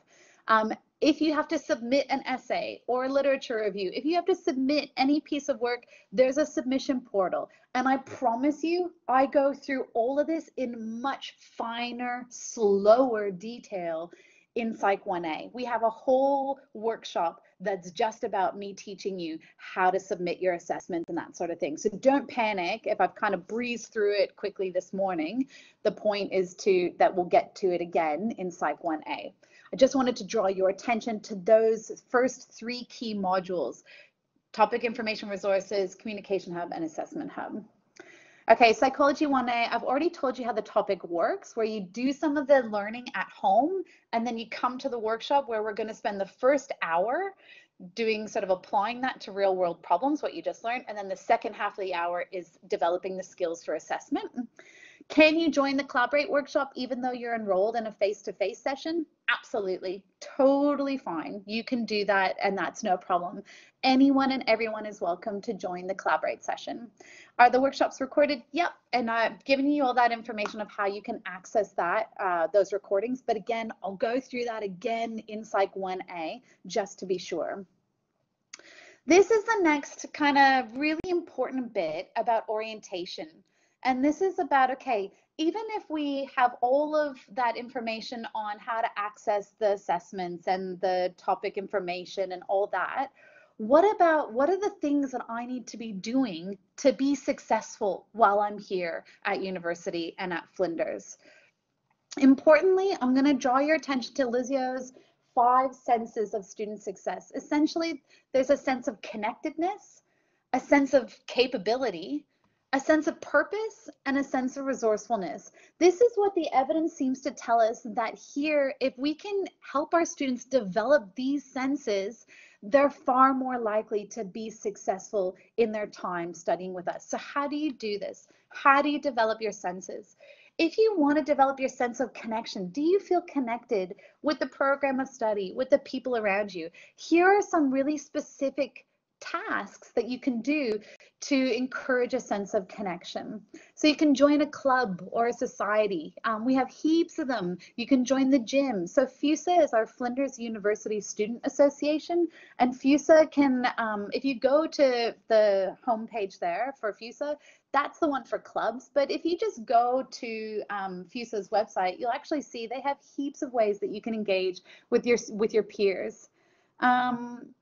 Um, if you have to submit an essay or a literature review, if you have to submit any piece of work, there's a submission portal. And I promise you, I go through all of this in much finer, slower detail in Psych 1A. We have a whole workshop that's just about me teaching you how to submit your assessments and that sort of thing. So don't panic if I've kind of breezed through it quickly this morning. The point is to that we'll get to it again in Psych 1A. I just wanted to draw your attention to those first three key modules, topic information resources, communication hub, and assessment hub. Okay, Psychology 1A, I've already told you how the topic works, where you do some of the learning at home, and then you come to the workshop where we're gonna spend the first hour doing sort of applying that to real world problems, what you just learned, and then the second half of the hour is developing the skills for assessment. Can you join the Collaborate workshop even though you're enrolled in a face-to-face -face session? Absolutely, totally fine. You can do that and that's no problem. Anyone and everyone is welcome to join the Collaborate session. Are the workshops recorded? Yep, and I've given you all that information of how you can access that, uh, those recordings. But again, I'll go through that again in Psych 1A just to be sure. This is the next kind of really important bit about orientation. And this is about, okay, even if we have all of that information on how to access the assessments and the topic information and all that, what about what are the things that I need to be doing to be successful while I'm here at university and at Flinders? Importantly, I'm going to draw your attention to Lizzio's five senses of student success. Essentially, there's a sense of connectedness, a sense of capability, a sense of purpose and a sense of resourcefulness. This is what the evidence seems to tell us that here, if we can help our students develop these senses, they're far more likely to be successful in their time studying with us. So how do you do this? How do you develop your senses? If you want to develop your sense of connection, do you feel connected with the program of study, with the people around you? Here are some really specific tasks that you can do to encourage a sense of connection. So you can join a club or a society. Um, we have heaps of them. You can join the gym. So FUSA is our Flinders University Student Association. And FUSA can, um, if you go to the homepage there for FUSA, that's the one for clubs. But if you just go to um, FUSA's website, you'll actually see they have heaps of ways that you can engage with your with your peers. Um,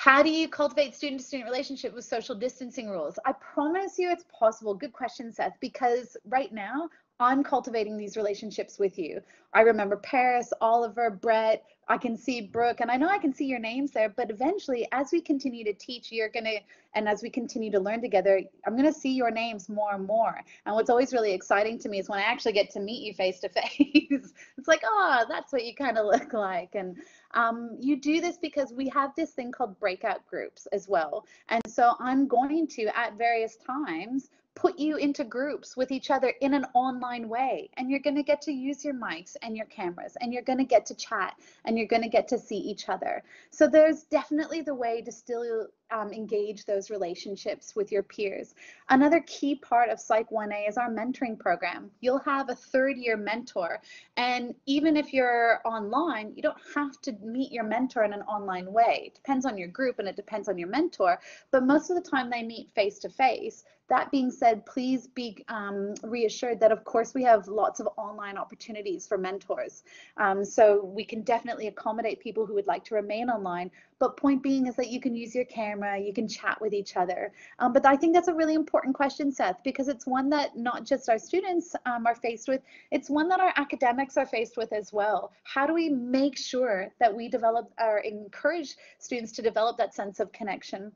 how do you cultivate student to student relationship with social distancing rules? I promise you it's possible. Good question, Seth, because right now I'm cultivating these relationships with you. I remember Paris, Oliver, Brett, I can see Brooke, and I know I can see your names there, but eventually, as we continue to teach, you're going to, and as we continue to learn together, I'm going to see your names more and more. And what's always really exciting to me is when I actually get to meet you face to face. It's like, oh, that's what you kind of look like. And um, you do this because we have this thing called breakout groups as well. And so I'm going to, at various times, put you into groups with each other in an online way. And you're going to get to use your mics and your cameras and you're going to get to chat and you're going to get to see each other. So there's definitely the way to still um, engage those relationships with your peers another key part of psych 1a is our mentoring program you'll have a third year mentor and even if you're online you don't have to meet your mentor in an online way it depends on your group and it depends on your mentor but most of the time they meet face to face that being said, please be um, reassured that, of course, we have lots of online opportunities for mentors. Um, so we can definitely accommodate people who would like to remain online. But point being is that you can use your camera, you can chat with each other. Um, but I think that's a really important question, Seth, because it's one that not just our students um, are faced with, it's one that our academics are faced with as well. How do we make sure that we develop or encourage students to develop that sense of connection?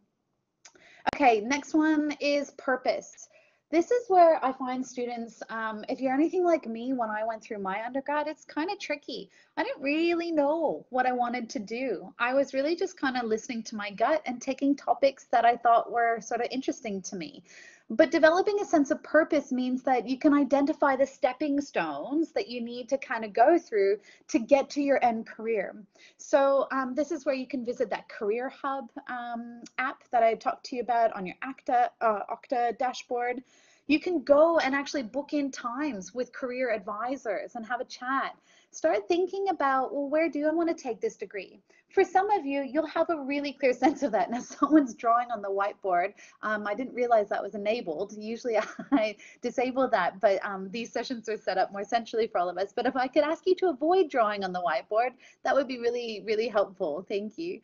Okay, next one is purpose. This is where I find students, um, if you're anything like me when I went through my undergrad, it's kind of tricky. I didn't really know what I wanted to do. I was really just kind of listening to my gut and taking topics that I thought were sort of interesting to me. But developing a sense of purpose means that you can identify the stepping stones that you need to kind of go through to get to your end career. So um, this is where you can visit that Career Hub um, app that I talked to you about on your ACTA, uh, Okta dashboard. You can go and actually book in times with career advisors and have a chat. Start thinking about, well, where do I want to take this degree? For some of you, you'll have a really clear sense of that. Now, someone's drawing on the whiteboard. Um, I didn't realize that was enabled. Usually I disable that, but um, these sessions are set up more centrally for all of us. But if I could ask you to avoid drawing on the whiteboard, that would be really, really helpful. Thank you.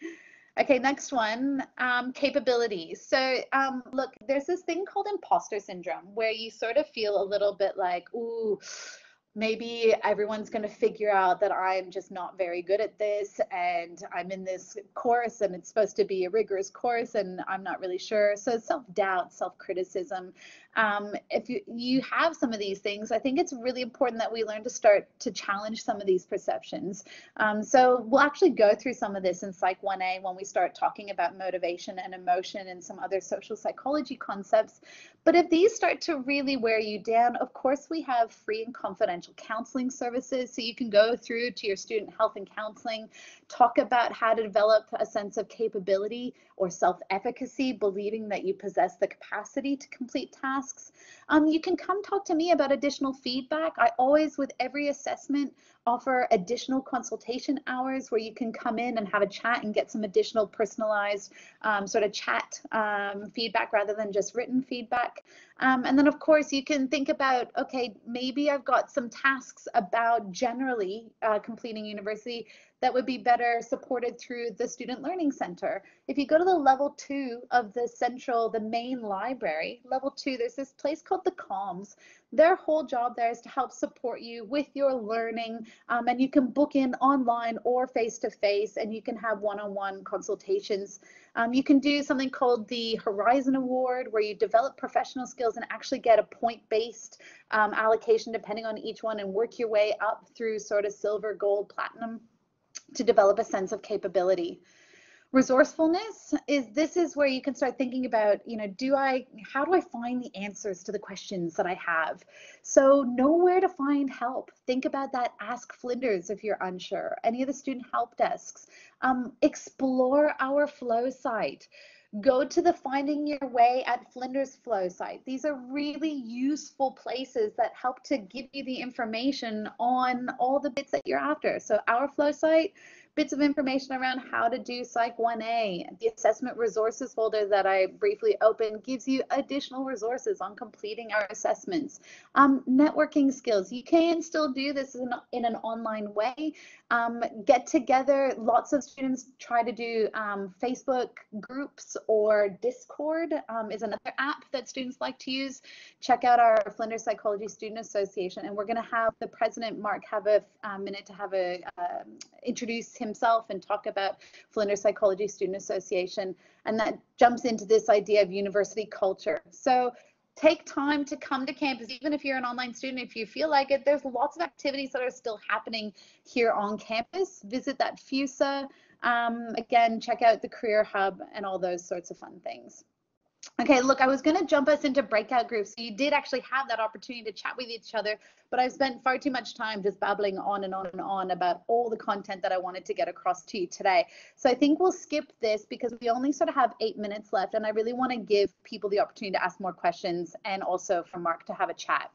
Okay, next one, um, capabilities. So um, look, there's this thing called imposter syndrome where you sort of feel a little bit like, ooh, maybe everyone's going to figure out that I'm just not very good at this and I'm in this course and it's supposed to be a rigorous course and I'm not really sure. So self-doubt, self-criticism. Um, if you, you have some of these things, I think it's really important that we learn to start to challenge some of these perceptions. Um, so we'll actually go through some of this in Psych 1A when we start talking about motivation and emotion and some other social psychology concepts. But if these start to really wear you down, of course, we have free and confidential counseling services. So you can go through to your student health and counseling, talk about how to develop a sense of capability or self efficacy, believing that you possess the capacity to complete tasks. Um, you can come talk to me about additional feedback. I always, with every assessment, offer additional consultation hours where you can come in and have a chat and get some additional personalized um, sort of chat um, feedback rather than just written feedback. Um, and then, of course, you can think about okay, maybe I've got some tasks about generally uh, completing university that would be better supported through the Student Learning Center. If you go to the level two of the central, the main library, level two, there's this place called the comms. Their whole job there is to help support you with your learning, um, and you can book in online or face to face, and you can have one on one consultations. Um, you can do something called the Horizon Award, where you develop professional skills and actually get a point based um, allocation depending on each one and work your way up through sort of silver, gold, platinum to develop a sense of capability resourcefulness is this is where you can start thinking about you know do i how do i find the answers to the questions that i have? So know where to find help. Think about that ask flinders if you're unsure any of the student help desks. Um, explore our flow site. Go to the finding your way at flinders flow site. These are really useful places that help to give you the information on all the bits that you're after. So our flow site bits of information around how to do Psych 1A. The assessment resources folder that I briefly opened gives you additional resources on completing our assessments. Um, networking skills, you can still do this in, in an online way. Um, get together, lots of students try to do um, Facebook groups or Discord um, is another app that students like to use. Check out our Flinders Psychology Student Association and we're going to have the president, Mark, have a minute to have a uh, introduce himself and talk about Flinders Psychology Student Association. And that jumps into this idea of university culture. So take time to come to campus, even if you're an online student, if you feel like it, there's lots of activities that are still happening here on campus. Visit that FUSA. Um, again, check out the Career Hub and all those sorts of fun things. Okay, look, I was going to jump us into breakout groups. You did actually have that opportunity to chat with each other, but I've spent far too much time just babbling on and on and on about all the content that I wanted to get across to you today. So I think we'll skip this because we only sort of have eight minutes left, and I really want to give people the opportunity to ask more questions and also for Mark to have a chat.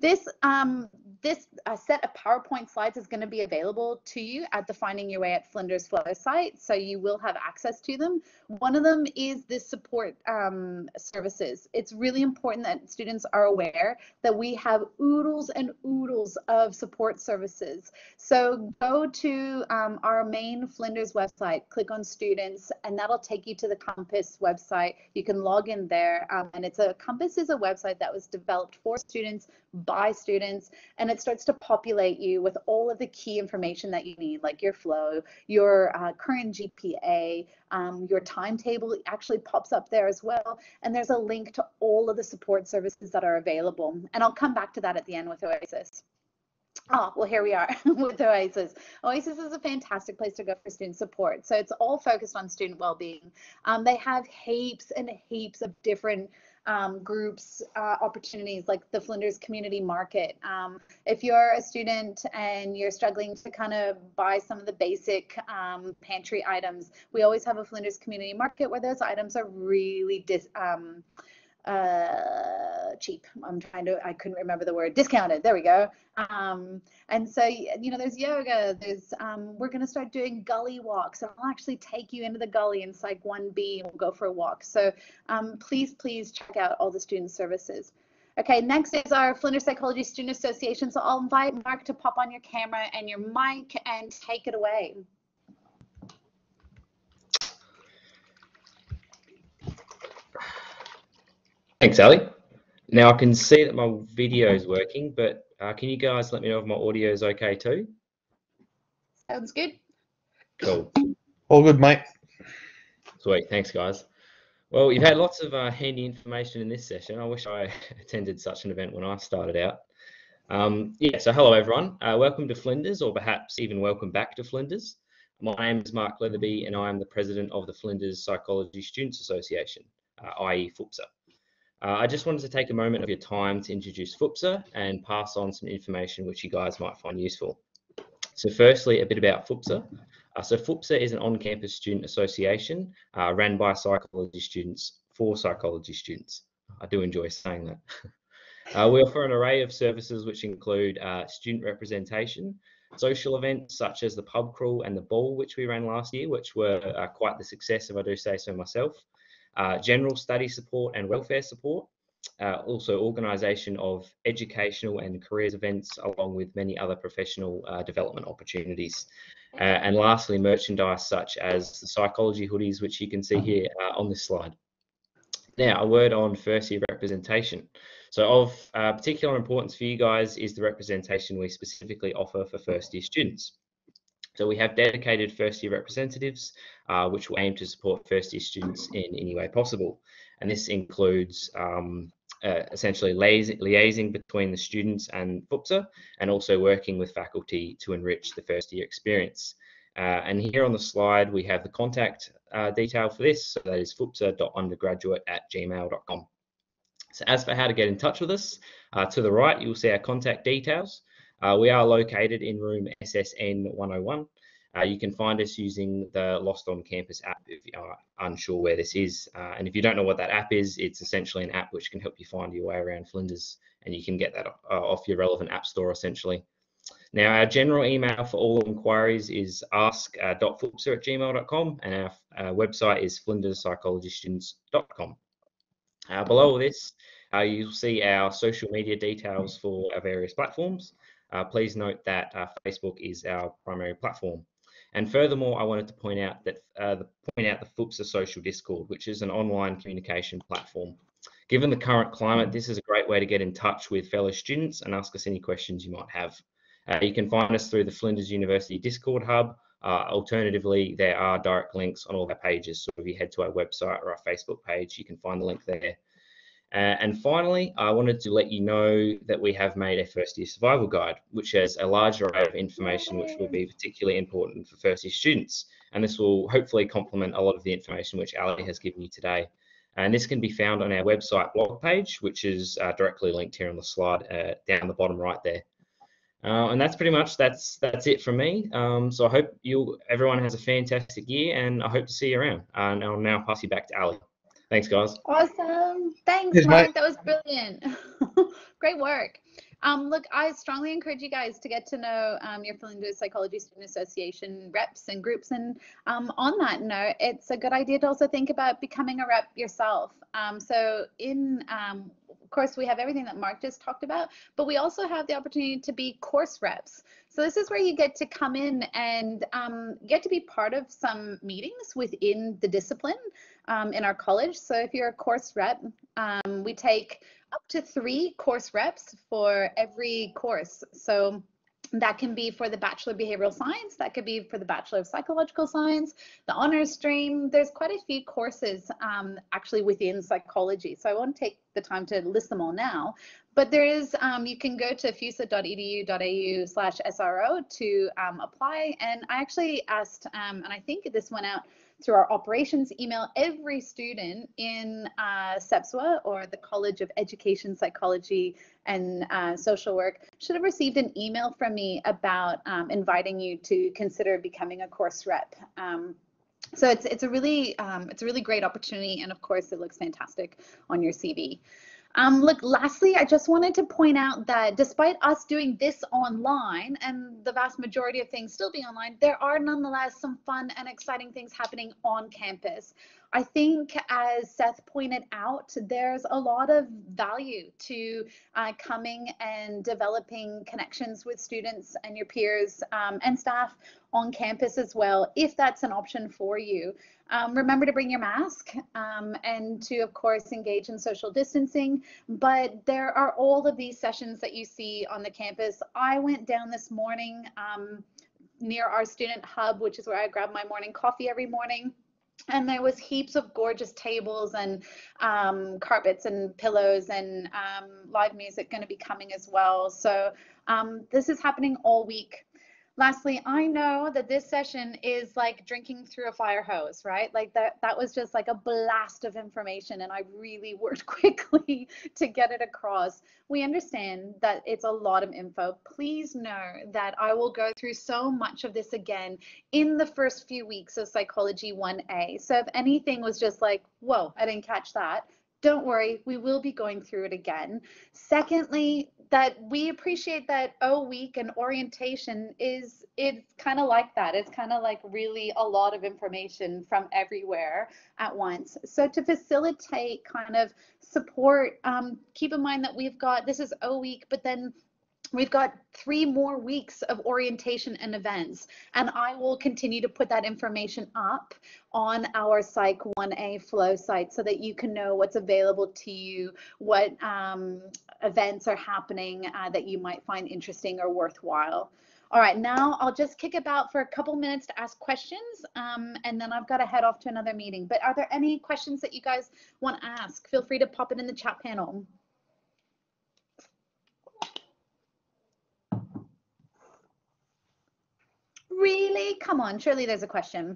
This um, this uh, set of PowerPoint slides is going to be available to you at the Finding Your Way at Flinders Flow site, so you will have access to them. One of them is the support um, services. It's really important that students are aware that we have oodles and oodles of support services. So go to um, our main Flinders website, click on students, and that'll take you to the Compass website. You can log in there, um, and it's a Compass is a website that was developed for students by students and it starts to populate you with all of the key information that you need like your flow your uh, current gpa um, your timetable actually pops up there as well and there's a link to all of the support services that are available and i'll come back to that at the end with oasis Oh, well, here we are with Oasis. Oasis is a fantastic place to go for student support. So it's all focused on student well-being. Um, they have heaps and heaps of different um, groups, uh, opportunities like the Flinders Community Market. Um, if you're a student and you're struggling to kind of buy some of the basic um, pantry items, we always have a Flinders Community Market where those items are really dis um, uh, cheap. I'm trying to, I couldn't remember the word, discounted. There we go. Um, and so, you know, there's yoga, there's, um, we're going to start doing gully walks. And I'll actually take you into the gully in Psych 1B and we'll go for a walk. So um, please, please check out all the student services. Okay, next is our Flinders Psychology Student Association. So I'll invite Mark to pop on your camera and your mic and take it away. Thanks, Ali. Now I can see that my video is working, but uh, can you guys let me know if my audio is okay too? Sounds good. Cool. All good, mate. Sweet. Thanks, guys. Well, you've had lots of uh, handy information in this session. I wish I attended such an event when I started out. Um, yeah, so hello, everyone. Uh, welcome to Flinders, or perhaps even welcome back to Flinders. My name is Mark Leatherby, and I am the president of the Flinders Psychology Students Association, uh, i.e. FUPSA. Uh, I just wanted to take a moment of your time to introduce FUPSA and pass on some information which you guys might find useful. So firstly, a bit about FUPSA. Uh, so FUPSA is an on-campus student association uh, ran by psychology students for psychology students. I do enjoy saying that. Uh, we offer an array of services which include uh, student representation, social events such as the pub crawl and the ball which we ran last year, which were uh, quite the success if I do say so myself, uh, general study support and welfare support, uh, also organisation of educational and careers events, along with many other professional uh, development opportunities. Uh, and lastly, merchandise such as the psychology hoodies, which you can see here uh, on this slide. Now, a word on first year representation. So of particular importance for you guys is the representation we specifically offer for first year students. So we have dedicated first year representatives, uh, which will aim to support first year students in any way possible. And this includes um, uh, essentially liaising between the students and FUPSA and also working with faculty to enrich the first year experience. Uh, and here on the slide, we have the contact uh, detail for this. So that is fupsa.undergraduate at gmail.com. So as for how to get in touch with us, uh, to the right, you'll see our contact details. Uh, we are located in room SSN 101. Uh, you can find us using the Lost on Campus app if you are unsure where this is. Uh, and if you don't know what that app is, it's essentially an app which can help you find your way around Flinders and you can get that uh, off your relevant app store essentially. Now, our general email for all inquiries is ask.fupsa uh, at gmail.com and our, our website is flinderspsychologystudents.com. Uh, below this, uh, you'll see our social media details for our various platforms. Uh, please note that uh, Facebook is our primary platform. And furthermore, I wanted to point out that uh, the, point out the FUPSA social Discord, which is an online communication platform. Given the current climate, this is a great way to get in touch with fellow students and ask us any questions you might have. Uh, you can find us through the Flinders University Discord hub. Uh, alternatively, there are direct links on all our pages. So if you head to our website or our Facebook page, you can find the link there. Uh, and finally, I wanted to let you know that we have made a first year survival guide, which has a large array of information which will be particularly important for first year students. And this will hopefully complement a lot of the information which Ali has given you today. And this can be found on our website blog page, which is uh, directly linked here on the slide uh, down the bottom right there. Uh, and that's pretty much that's that's it from me. Um, so I hope you everyone has a fantastic year, and I hope to see you around. and I'll now pass you back to Ali. Thanks, guys. Awesome. Thanks, Cheers, Mark. Mate. That was brilliant. Great work. Um, look, I strongly encourage you guys to get to know um, your Flinders Psychology Student Association reps and groups. And um, on that note, it's a good idea to also think about becoming a rep yourself. Um, so in um, of course, we have everything that Mark just talked about, but we also have the opportunity to be course reps. So this is where you get to come in and um, get to be part of some meetings within the discipline um, in our college. So if you're a course rep, um, we take up to three course reps for every course. So that can be for the Bachelor of Behavioral Science, that could be for the Bachelor of Psychological Science, the honors stream. There's quite a few courses um, actually within psychology. So I won't take the time to list them all now, but there is, um, you can go to fusa.edu.au slash SRO to um, apply. And I actually asked, um, and I think this went out through our operations email, every student in uh, SEPSWA or the College of Education, Psychology and uh, Social Work should have received an email from me about um, inviting you to consider becoming a course rep. Um, so it's it's a really um, it's a really great opportunity, and of course it looks fantastic on your CV. Um, look, lastly, I just wanted to point out that despite us doing this online and the vast majority of things still being online, there are nonetheless some fun and exciting things happening on campus. I think, as Seth pointed out, there's a lot of value to uh, coming and developing connections with students and your peers um, and staff on campus as well, if that's an option for you. Um, remember to bring your mask um, and to, of course, engage in social distancing. But there are all of these sessions that you see on the campus. I went down this morning um, near our student hub, which is where I grab my morning coffee every morning and there was heaps of gorgeous tables and um, carpets and pillows and um, live music going to be coming as well. So um, this is happening all week lastly i know that this session is like drinking through a fire hose right? Like that that was just like a blast of information and i really worked quickly to get it across. We understand that it's a lot of info. Please know that i will go through so much of this again in the first few weeks of psychology 1a so if anything was just like whoa i didn't catch that don't worry, we will be going through it again. Secondly, that we appreciate that O week and orientation is it's kind of like that. It's kind of like really a lot of information from everywhere at once. So to facilitate kind of support, um, keep in mind that we've got this is O week, but then We've got three more weeks of orientation and events, and I will continue to put that information up on our Psych 1A flow site so that you can know what's available to you, what um, events are happening uh, that you might find interesting or worthwhile. All right, now I'll just kick about for a couple minutes to ask questions, um, and then I've got to head off to another meeting. But are there any questions that you guys want to ask? Feel free to pop it in the chat panel. Really? Come on, surely there's a question.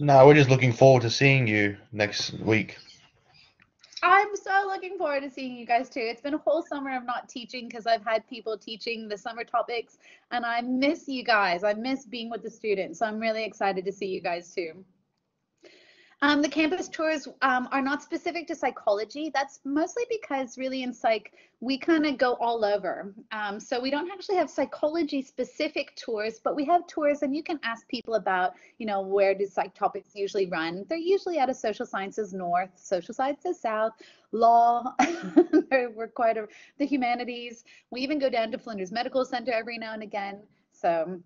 No, we're just looking forward to seeing you next week. I'm so looking forward to seeing you guys too. It's been a whole summer of not teaching because I've had people teaching the summer topics and I miss you guys. I miss being with the students. So I'm really excited to see you guys too. Um, the campus tours um, are not specific to psychology. That's mostly because really in psych, we kind of go all over. Um, so we don't actually have psychology specific tours, but we have tours and you can ask people about, you know, where do psych topics usually run? They're usually out of social sciences north, social sciences south, law, we're quite a, the humanities. We even go down to Flinders Medical Center every now and again. So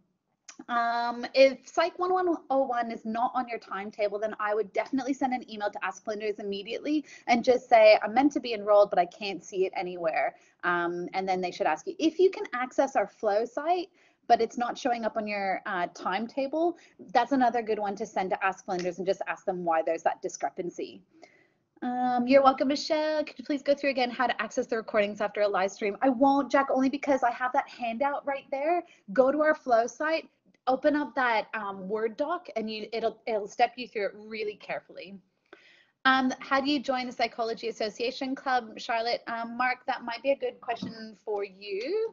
um, if Psych 1101 is not on your timetable, then I would definitely send an email to Ask Flinders immediately and just say, I'm meant to be enrolled, but I can't see it anywhere. Um, and then they should ask you. If you can access our flow site, but it's not showing up on your uh, timetable, that's another good one to send to Ask Flinders and just ask them why there's that discrepancy. Um, you're welcome, Michelle. Could you please go through again how to access the recordings after a live stream? I won't, Jack, only because I have that handout right there. Go to our flow site, open up that um, Word doc and you it'll it'll step you through it really carefully. Um, how do you join the Psychology Association Club, Charlotte? Um, Mark, that might be a good question for you.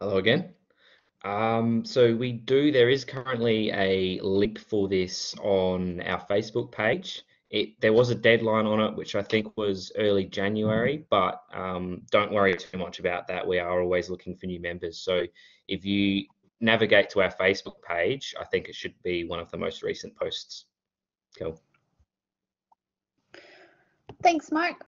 Hello again. Um, so we do, there is currently a link for this on our Facebook page it there was a deadline on it, which I think was early January, but um, don't worry too much about that. We are always looking for new members. So if you navigate to our Facebook page, I think it should be one of the most recent posts. Cool. Thanks, Mark.